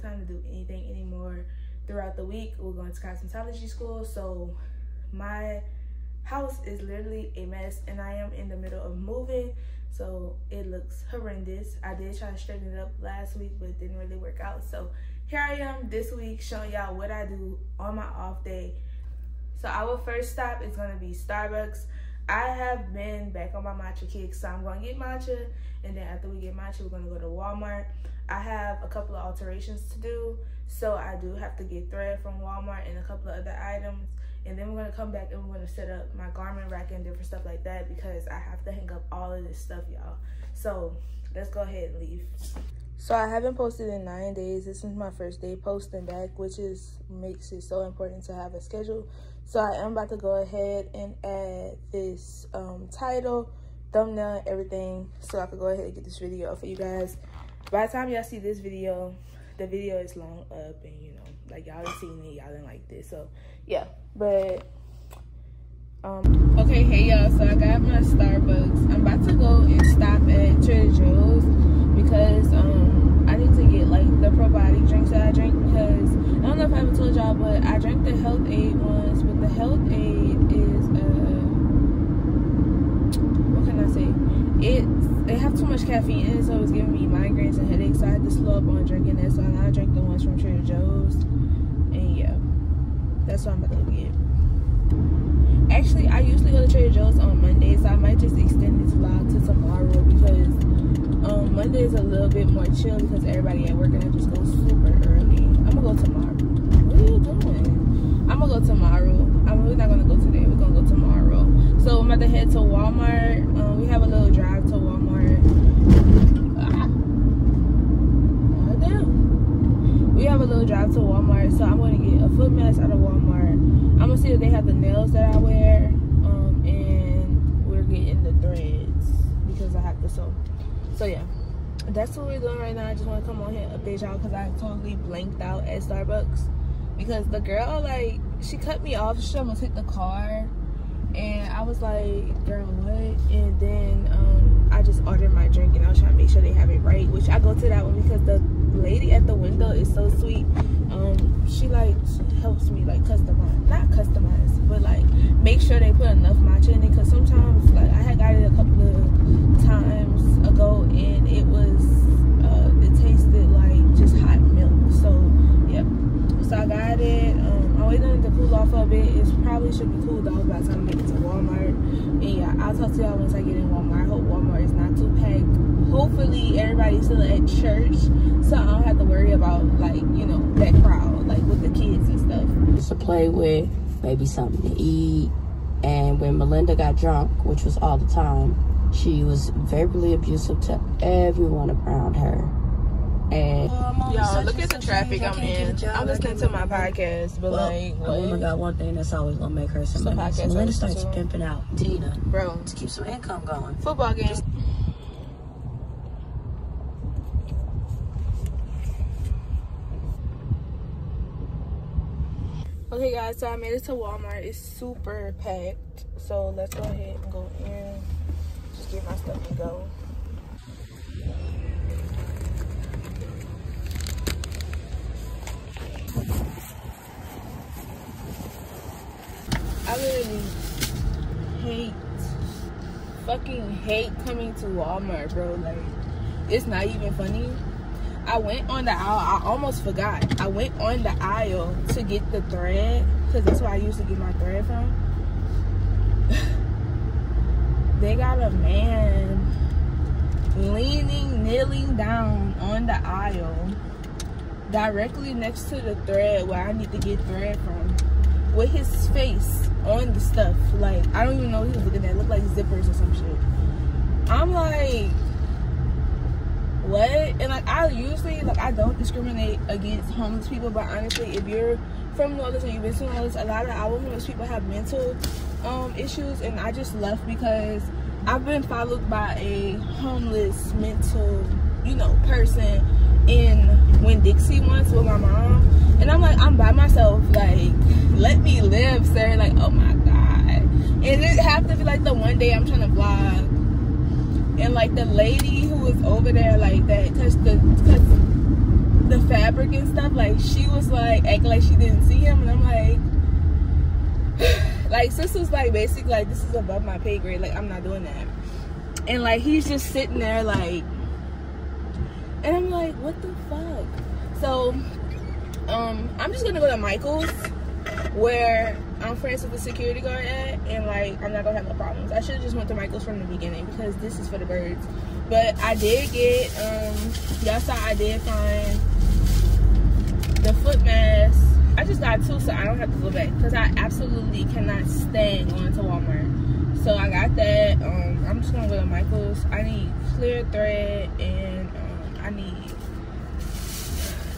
time to do anything anymore throughout the week. We're going to cosmetology school, so my house is literally a mess and I am in the middle of moving so it looks horrendous. I did try to straighten it up last week but it didn't really work out so here I am this week showing y'all what I do on my off day. So our first stop is going to be Starbucks. I have been back on my matcha kick, so I'm going to get matcha, and then after we get matcha, we're going to go to Walmart. I have a couple of alterations to do, so I do have to get thread from Walmart and a couple of other items, and then we're going to come back and we're going to set up my garment rack and different stuff like that because I have to hang up all of this stuff, y'all. So let's go ahead and leave. So I haven't posted in nine days. This is my first day posting back, which is makes it so important to have a schedule. So I am about to go ahead and add this um, title, thumbnail, everything, so I can go ahead and get this video up for you guys. By the time y'all see this video, the video is long up and you know, like y'all done seen it, y'all didn't like this. So yeah, but um okay, hey y'all, so I got my Starbucks. I'm about to go and stop at Trader Joe's because um I need to get like the probiotic drinks that I drink because I don't know if I ever told y'all, but I drank the Health-Ade ones, the Health-Ade is uh what can I say? It they have too much caffeine in it, so it's giving me migraines and headaches. So I had to slow up on drinking that. So I drank the ones from Trader Joe's, and yeah, that's what I'm about to get. Actually, I usually go to Trader Joe's on Mondays, so I might just extend this vlog to tomorrow because um, Monday is a little bit more chill because everybody at work and I just go super early. I'm gonna go tomorrow. What are you doing? I'm gonna go tomorrow. I'm really not gonna go today. We're gonna go tomorrow. So I'm about to head to Walmart. Um, we have a little drive to Walmart. Ah. Damn. We have a little drive to Walmart, so I'm gonna get a foot mask out of Walmart. I'm gonna see if they have the nails that I wear, um, and we're getting the threads because I have to sew so yeah that's what we're doing right now i just want to come on here update y'all because i totally blanked out at starbucks because the girl like she cut me off. She almost hit the car. And i was like girl what? And then um, i just ordered my drink and i was trying to make sure they have it right which i go to that one because the lady at the window is so sweet. Um, she like helps me like customize not customize but like make sure they put enough matcha in it. Because sometimes like i had got it a couple of times ago and it was uh, it tasted like just hot milk. So yeah. So i got it i'm waiting to cool off a bit it probably should be cooled off by the time i get to walmart. And yeah i'll talk to y'all once i get in walmart. I hope walmart is not too packed. Hopefully everybody's still at church so i don't have to worry about like you know that crowd like with the kids and stuff. To play with maybe something to eat and when melinda got drunk which was all the time she was verbally abusive to everyone around her and y'all look at the traffic i'm in i'm listening to my podcast but well, like a woman got one thing that's always gonna make her some Some money melinda starts pimping out tina bro to keep some income going football game Okay guys, so I made it to Walmart. It's super packed. So let's go ahead and go in. Just get my stuff and go. I literally hate, fucking hate coming to Walmart, bro. Like, it's not even funny. I went on the aisle. I almost forgot. I went on the aisle to get the thread because that's where I used to get my thread from. they got a man leaning, kneeling down on the aisle directly next to the thread where I need to get thread from with his face on the stuff. Like, I don't even know what he was looking at. It looked like zippers or some shit. I'm like, what? And like I usually like I don't discriminate against homeless people, but honestly, if you're from Orleans or you've been to Orleans, a lot of our homeless people have mental um, issues, and I just left because I've been followed by a homeless mental, you know, person in Winn-Dixie once with my mom, and I'm like, I'm by myself, like let me live, sir. Like, oh my god, and it have to be like the one day I'm trying to vlog. And like the lady who was over there like that touched the the fabric and stuff like she was like acting like she didn't see him. And i'm like like sis was like basically like this is above my pay grade. Like i'm not doing that. And like he's just sitting there like and i'm like what the fuck? So um i'm just gonna go to michael's where i'm friends with the security guard at and like i'm not gonna have no problems. I should have just went to michael's from the beginning because this is for the birds. But i did get um y'all saw i did find the foot mask. I just got two so i don't have to go back because i absolutely cannot stand going to walmart. So i got that um i'm just gonna go to michael's. I need clear thread and um, i need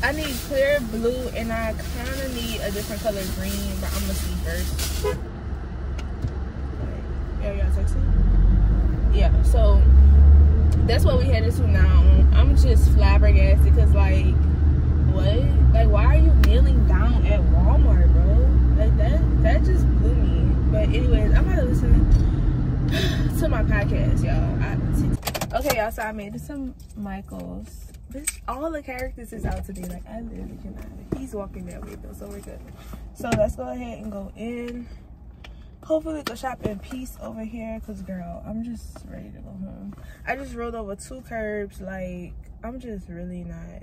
I need clear blue and I kind of need a different color green, but I'm gonna see first. Yeah, y'all texting? Yeah, so that's what we headed to now. I'm just flabbergasted because, like, what? Like, why are you kneeling down at Walmart, bro? Like, that, that just blew me. But, anyways, I'm gonna listen to my podcast, y'all. Okay, y'all, so I made to Michael's Bitch, all the characters is out today. Like, I literally cannot. He's walking that way, though, so we're good. So, let's go ahead and go in. Hopefully, go shop in peace over here. Because, girl, I'm just ready to go home. I just rode over two curbs. Like, I'm just really not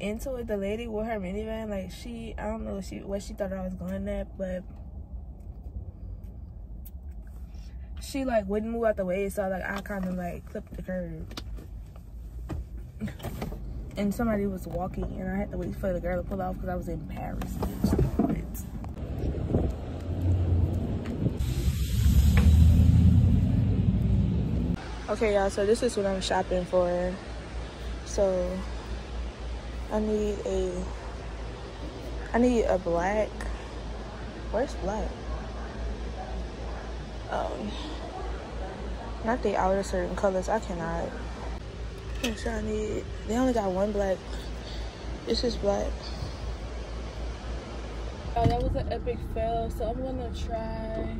into it. The lady with her minivan, like, she, I don't know she, what she thought I was going at, but she, like, wouldn't move out the way. So, like, I kind of, like, clipped the curb and somebody was walking and I had to wait for the girl to pull off because I was in Paris. Okay, y'all, so this is what I'm shopping for. So, I need a, I need a black, where's black? Um, not the outer certain colors, I cannot. Sure I need, they only got one black. This is black. Oh, that was an epic fail, so I'm gonna try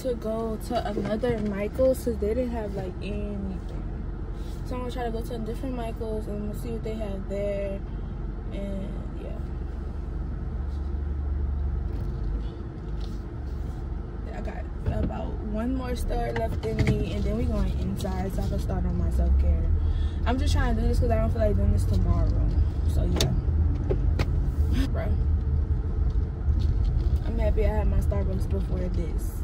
to go to another Michael's because they didn't have like anything. So I'm gonna try to go to a different Michael's and we'll see what they have there. And yeah. I got about one more star left in me and then we're going inside so I can start on my self-care. I'm just trying to do this because I don't feel like doing this tomorrow. So yeah. Bro. I'm happy I had my Starbucks before this.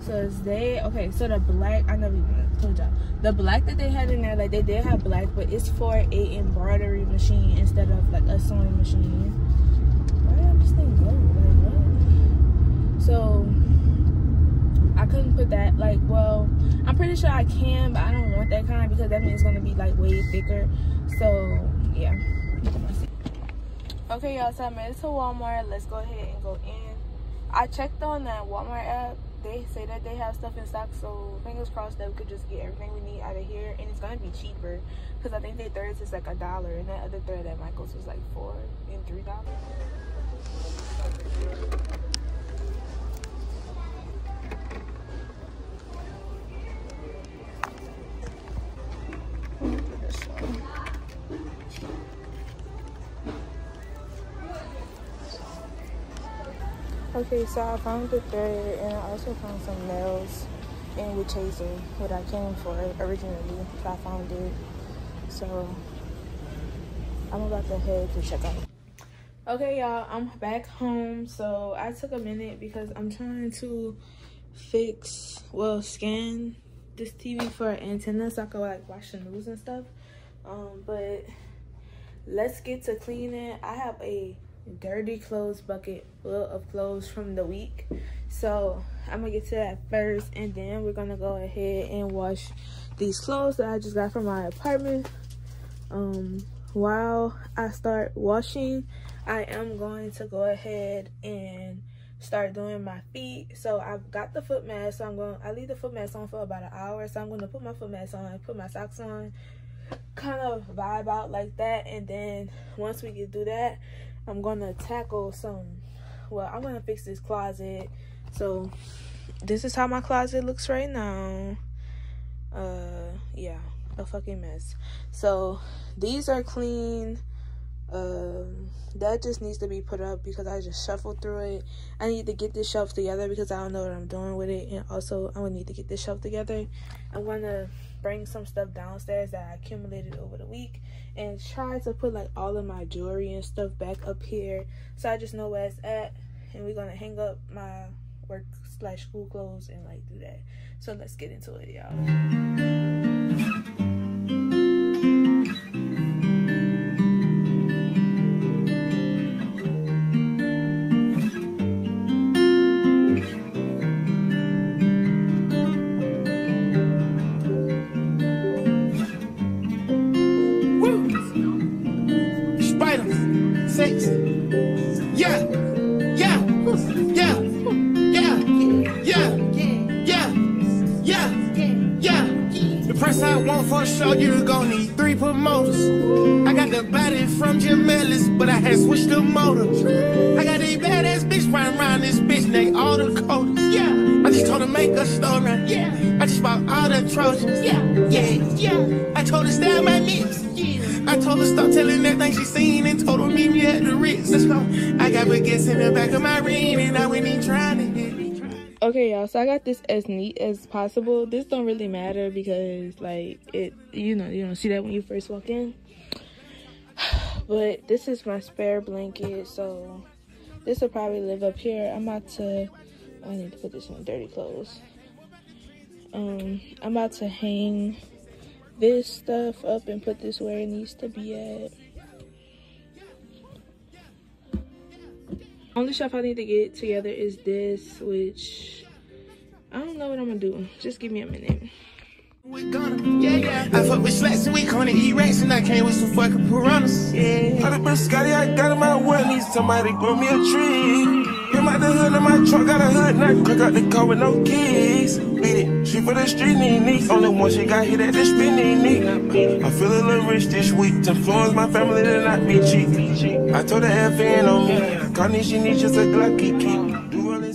So they okay, so the black I never even told y'all. The black that they had in there, like they did have black, but it's for a embroidery machine instead of like a sewing machine. Thing go? Oh, like what? So couldn't put that like well I'm pretty sure I can but I don't want that kind because that means it's gonna be like way thicker. So yeah. Okay y'all so I made it to Walmart. Let's go ahead and go in. I checked on that Walmart app. They say that they have stuff in stock so fingers crossed that we could just get everything we need out of here. And it's gonna be cheaper because I think their thirds is like a dollar and that other third at Michael's was like four and three dollars Okay, so I found the thread and I also found some nails in with chaser, what I came for originally. So I found it. So I'm about to head to check out. Okay, y'all, I'm back home. So I took a minute because I'm trying to fix, well, scan this TV for an antenna so I can like watch the news and stuff. Um, but let's get to cleaning. I have a dirty clothes bucket full of clothes from the week. So I'm gonna get to that first and then we're gonna go ahead and wash these clothes that I just got from my apartment. Um, while I start washing, I am going to go ahead and start doing my feet. So I've got the foot mask. So I'm going I leave the foot mask on for about an hour. So I'm gonna put my foot mask on, put my socks on, kind of vibe out like that. And then once we get through that, I'm gonna tackle some well I'm gonna fix this closet so this is how my closet looks right now Uh, yeah, a fucking mess. So these are clean. Um, that just needs to be put up because I just shuffled through it. I need to get this shelf together because I don't know what I'm doing with it. And also, I would need to get this shelf together. I want to bring some stuff downstairs that I accumulated over the week and try to put like all of my jewelry and stuff back up here so I just know where it's at. And we're to hang up my work slash school clothes and like do that. So let's get into it, y'all. For sure you gon' need three promoters. I got the body from Jim Ellis, but I had switched the motor. I got a badass bitch riding around this bitch they all the coders. Yeah, I just told her make a story. Yeah, I just bought all the Trojans. Yeah, yeah, yeah. I told her stay my mix. I told her stop telling that thing she seen and told her meet me at the Ritz. Let's go. I got baguettes in the back of my ring and I went in trying hit okay y'all so i got this as neat as possible. This don't really matter because like it you know you don't see that when you first walk in. But this is my spare blanket so this will probably live up here. I'm about to i need to put this in dirty clothes. Um i'm about to hang this stuff up and put this where it needs to be at only stuff I need to get together is this, which I don't know what I'm gonna do. Just give me a minute. We gonna, yeah, yeah. I fuck with slacks and we gonna eat rats and I came with some fucking piranhas. Yeah. Got a biscotti, I got in my well, need somebody grow me a tree. Him out the hood of my truck, got a hood nut, crack out the car with no keys. Beat it, she for the street, need. Only one she got hit at the spin, need. I feel a little rich this week, to influence my family to not be cheap. I told her F in on me,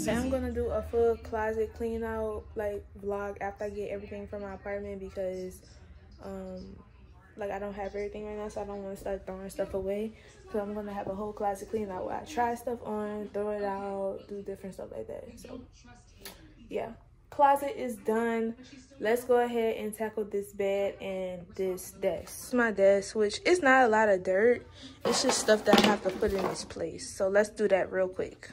I'm gonna do a full closet clean out like vlog after I get everything from my apartment because um like I don't have everything right now so I don't want to start throwing stuff away. So I'm gonna have a whole closet clean out where I try stuff on throw it out do different stuff like that so yeah closet is done. Let's go ahead and tackle this bed and this desk. This is my desk which is not a lot of dirt. It's just stuff that I have to put in its place. So let's do that real quick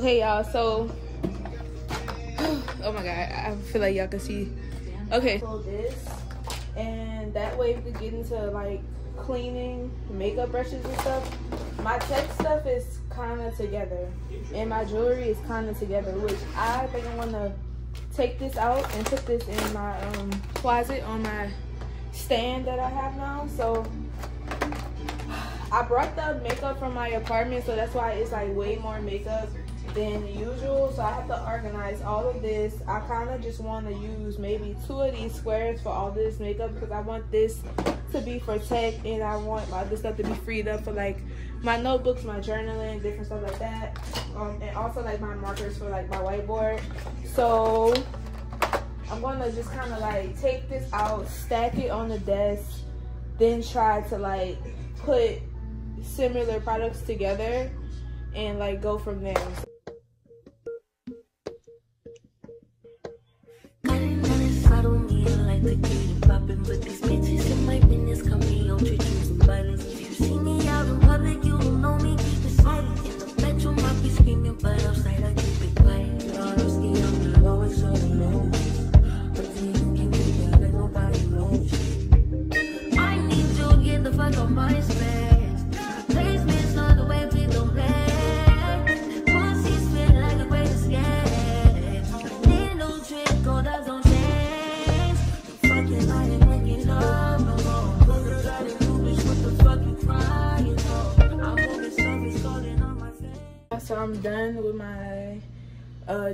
okay y'all so oh my god i feel like y'all can see. Okay. So this and that way we get into like cleaning makeup brushes and stuff. My tech stuff is kind of together and my jewelry is kind of together which i think i want to take this out and put this in my um, closet on my stand that i have now. So I brought the makeup from my apartment, so that's why it's like way more makeup than usual so i have to organize all of this. I kind of just want to use maybe two of these squares for all this makeup because i want this to be for tech and i want my other stuff to be freed up for like my notebooks my journaling different stuff like that. Um, and also like my markers for like my whiteboard. So i'm gonna just kind of like take this out stack it on the desk then try to like put similar products together and like go from there complicated popping, but these bitches in my business call me on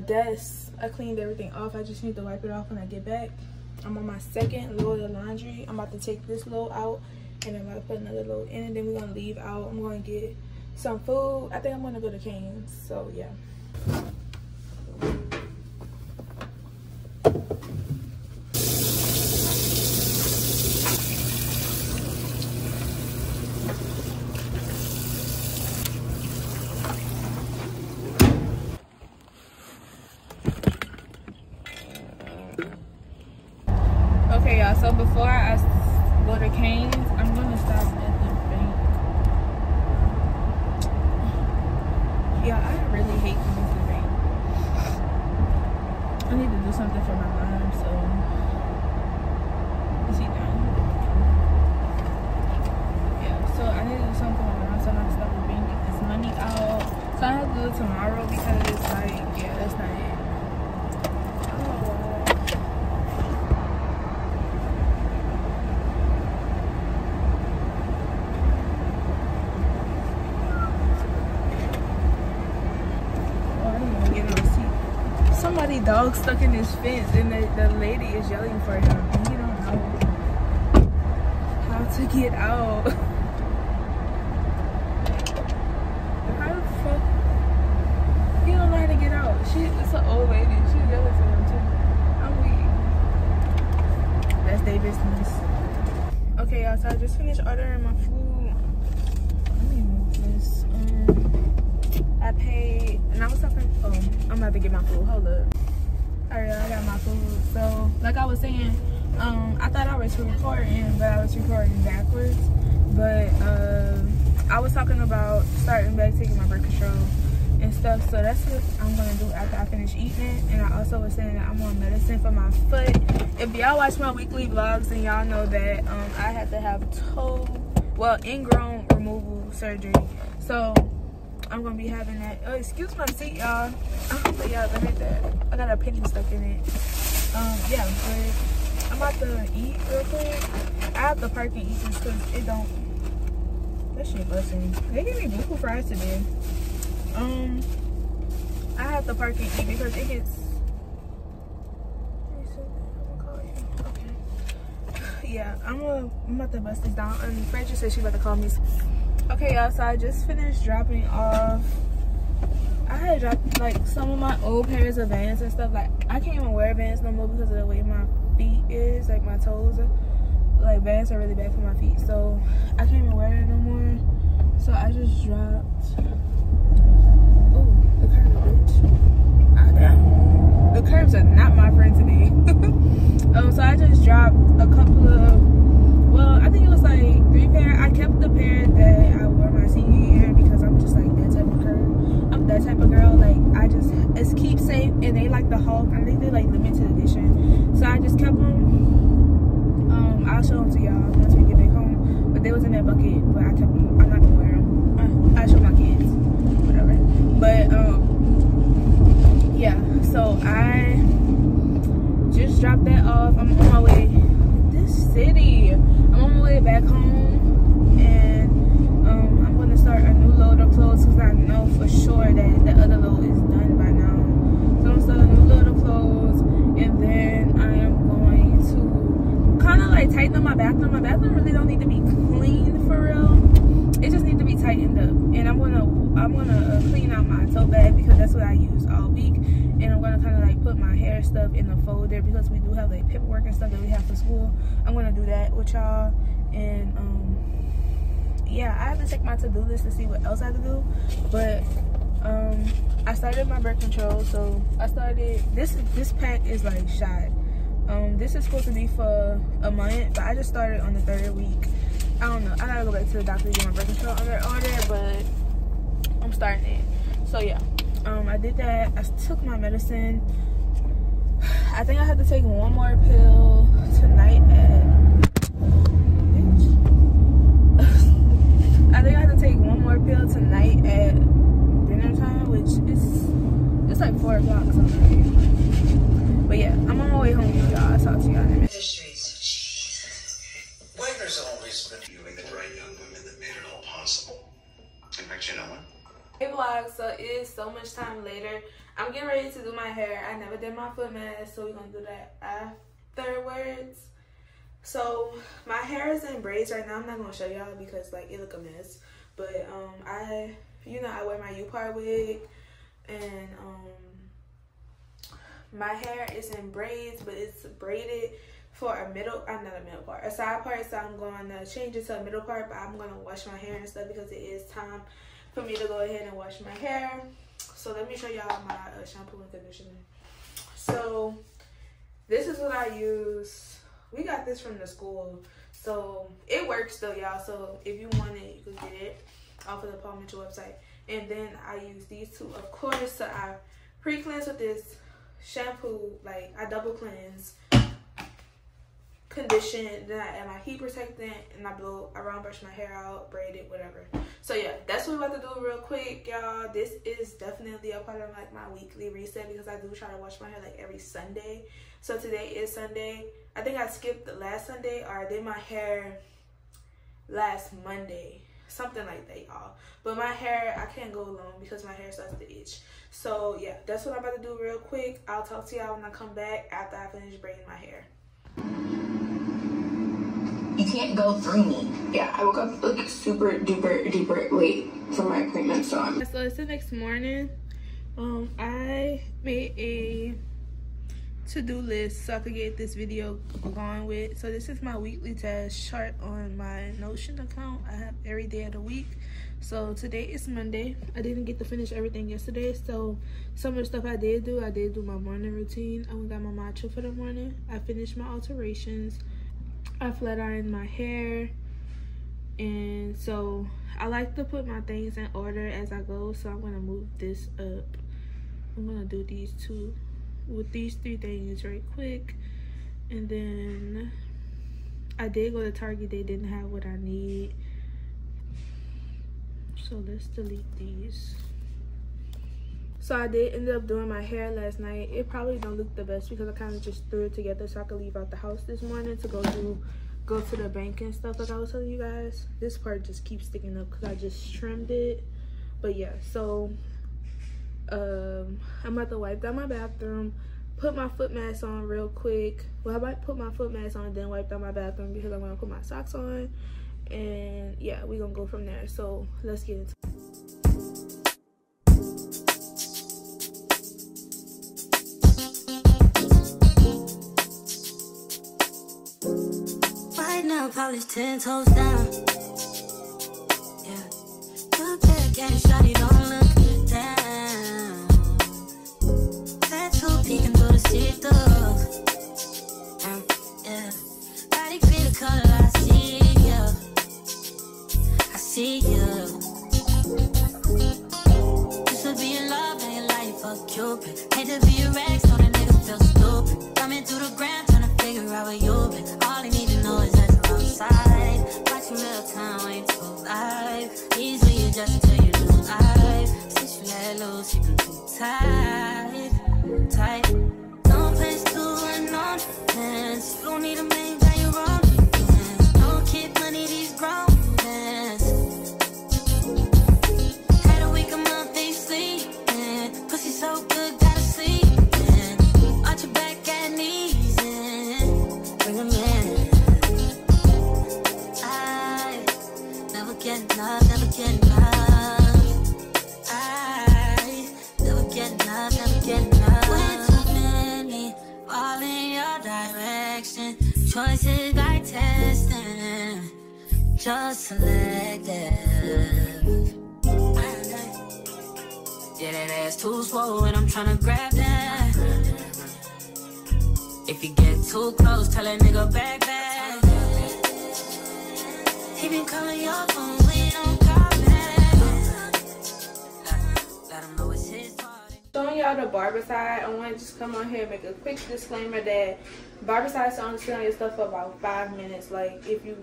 desk. I cleaned everything off. I just need to wipe it off when I get back. I'm on my second load of laundry. I'm about to take this load out and I'm about to put another load in and then we're gonna leave out. I'm gonna get some food. I think I'm gonna go to Cane's. So yeah. Okay, before I go to Cane's, I'm gonna stop at the bank. Yeah, I really hate going to the bank. I need to do something for my mom, so is he down? Yeah, so I need to do something for my mom, so I'm gonna stop at the bank, get this money out. So I have to do it tomorrow because it's like, yeah, that's not it. Oh. Oh, I didn't even get no receipt. Somebody dog stuck in his fence and the, the lady is yelling for him and he don't know how to get out. how the fuck? He don't know how to get out. She it's an old lady. She's yelling for him too. I'm weak. That's their business. Okay, y'all, so I just finished ordering my food. Let me move this. Um I paid, and I was talking. Oh, I'm about to get my food. Hold up. Alright, I got my food. So, like I was saying, um, I thought I was recording, but I was recording backwards. But um, I was talking about starting back taking my birth control and stuff. So that's what I'm gonna do after I finish eating. And I also was saying that I'm on medicine for my foot. If y'all watch my weekly vlogs, then y'all know that um, I had to have toe, well, ingrown removal surgery. So I'm gonna be having that. Oh, excuse my seat, y'all. I hope that y'all heard that. I got a penny stuck in it. Um, yeah, but I'm about to eat real quick. I have to park and eat this because it don't. That shit busting. They gave me buku fries today. Um, I have to park and eat because it gets. Okay. Yeah, I'm gonna. I'm about to bust this down. And Fred said she about to call me. Okay, y'all, so I just finished dropping off. I had dropped like some of my old pairs of Vans and stuff. Like I can't even wear Vans no more because of the way my feet is, like my toes. Are, like Vans are really bad for my feet, so I can't even wear it no more. So I just dropped. Oh, the curve, bitch. Ah, damn. The curves are not my friend today. um, so I just dropped a couple of well, I think it was like three pair. I kept the pair that I wore my senior year because I'm just like that type of girl. I'm that type of girl. Like I just it's keepsake and they like the Hulk. I think they like limited edition. So I just kept them. Um, I'll show them to y'all once we get back home. But they was in that bucket, but I kept them. I'm not gonna wear them. I, show my kids, whatever. But um, yeah. So I just dropped that off. I'm on my way. This city. I'm on my way back home and um, I'm to start a new load of clothes because I know for sure that the other load is done by now. So I'm starting a new load of clothes and then I am going to kind of like tighten up my bathroom. My bathroom really don't need to be cleaned for real. It just needs to be tightened up. And I'm gonna I'm gonna uh, clean out my tote bag because that's what I use all week. And I'm gonna kind of like put my hair stuff in the folder because we do have like paperwork and stuff that we have for school. I'm gonna do that with y'all. And um, yeah, I haven't checked my to-do list to see what else I have to do. But um, I started my birth control. So I started this. This pack is like shot. Um, this is supposed to be for a month, but I just started on the third week. I don't know. I gotta go back to the doctor to get my birth control under order, but I'm starting it. So yeah, um, I did that. I took my medicine. I think I have to take one more pill tonight at. I think I have to take one more pill tonight at dinner time, which is it's like four o'clock something. But yeah, I'm on my way home, much time later. I'm getting ready to do my hair. I never did my foot mask, so we're gonna do that afterwards. So my hair is in braids right now. I'm not gonna show y'all because like it look a mess. But um I you know I wear my U-part wig and um my hair is in braids but it's braided for a middle I'm not a middle part a side part so I'm going to change it to a middle part but I'm going to wash my hair and stuff because it is time for me to go ahead and wash my hair so let me show y'all my uh, shampoo and conditioner. So this is what I use. We got this from the school. So it works though y'all. So if you want it you can get it off of the Paul Mitchell website. And then I use these two of course so I pre-cleanse with this shampoo. Like I double cleanse condition then I add my heat protectant and I blow around brush my hair out braid it whatever. So yeah that's what we're about to do real quick y'all. This is definitely a part of like my weekly reset because I do try to wash my hair like every Sunday. So today is Sunday. I think I skipped the last Sunday or I did my hair last Monday. Something like that y'all. But my hair I can't go long because my hair starts to itch. So yeah that's what I'm about to do real quick. I'll talk to y'all when I come back after I finish braiding my hair you can't go through me. Yeah, I woke up like super duper duper late for my appointment, so I'm. So it's the next morning. Um, I made a to-do list so I could get this video going with. So this is my weekly task chart on my Notion account. I have every day of the week. So today is Monday. I didn't get to finish everything yesterday. So some of the stuff I did do, I did do my morning routine. I went got my matcha for the morning. I finished my alterations. I flat ironed my hair. And so I like to put my things in order as I go. So I'm gonna move this up. I'm gonna do these two with these three things right quick. And then I did go to Target. They didn't have what I need. So let's delete these. So I did end up doing my hair last night. It probably don't look the best because I kind of just threw it together so I could leave out the house this morning to go do go to the bank and stuff like I was telling you guys. This part just keeps sticking up because I just trimmed it. But yeah, so um, I'm about to wipe down my bathroom, put my foot mask on real quick. Well, I might put my foot mask on and then wipe down my bathroom because I'm gonna put my socks on. And yeah, we're gonna go from there. So let's get into now, polish ten toes down. Yeah. Look back at shawty, don't look down. Tattoo peeking through the see-through. Um, yeah. Body the color, I see you. I see you. Used to be in love, now your life a cupid. Hate to be a rag, so choices by testing, just selective. Yeah, that ass too swollen, I'm tryna grab that. If you get too close, tell that nigga back back. He been calling your phone, we don't call back. Let, let him know. Showing y'all the Barbicide, I want to just come on here and make a quick disclaimer that Barbicide is only sit on your stuff for about five minutes. Like if you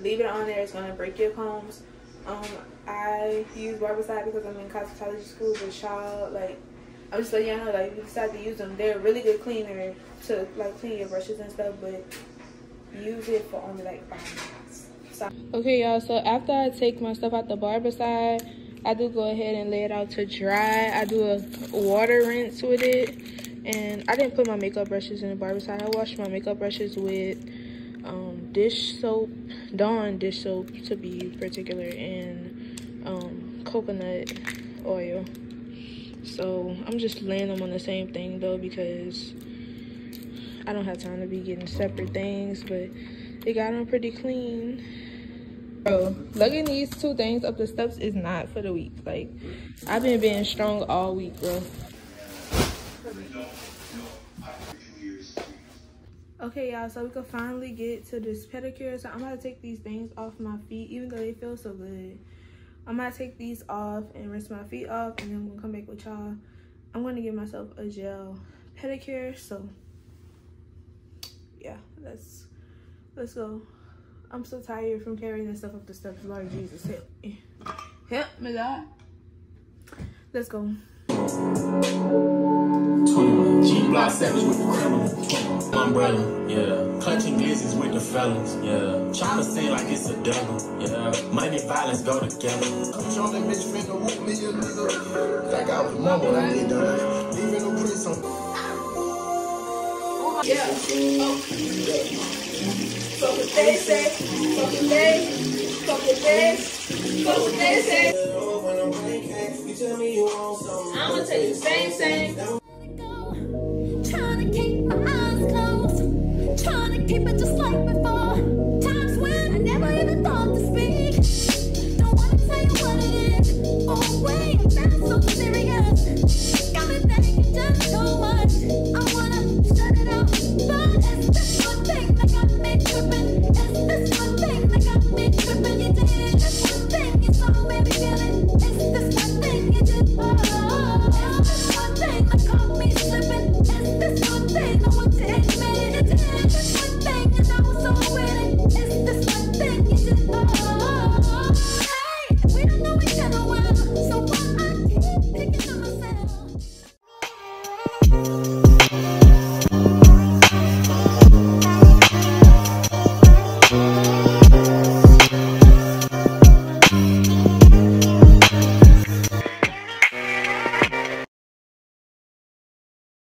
leave it on there, it's gonna break your combs. Um, I use Barbicide because I'm in cosmetology school, but y'all like. I'm just letting y'all know, like, if you decide to use them, they're really good cleaner to, like, clean your brushes and stuff, but use it for only, like, five minutes. So, okay, y'all, so after I take my stuff out the Barbicide, I do go ahead and lay it out to dry. I do a water rinse with it. And I didn't put my makeup brushes in the barbicide. I washed my makeup brushes with um, dish soap, Dawn dish soap to be particular, and um, coconut oil. So I'm just laying them on the same thing though because I don't have time to be getting separate things, but they got them pretty clean. Bro, lugging these two things up the steps is not for the weak. Like, I've been being strong all week, bro. Okay, y'all, so we could finally get to this pedicure. So I'm gonna take these things off my feet, even though they feel so good. I'm gonna take these off and rinse my feet off, and then I'm gonna come back with y'all. I'm gonna give myself a gel pedicure, so yeah, let's let's go. I'm so tired from carrying this stuff up the steps. Lord Jesus, help me. Help me, God. Let's go. 21. G block savage with the criminal. Umbrella, yeah. Clutching glizzies with the fellas, yeah. Chopper say like it's a devil, yeah. Money violence go together. I'm sure that bitch finna whoop me a nigga. Like I was mama when I get done. Leaving no prints on. Oh. Fuck what they say. Fuck what they. Fuck what they. Fuck what they say. I'ma tell you the same, same.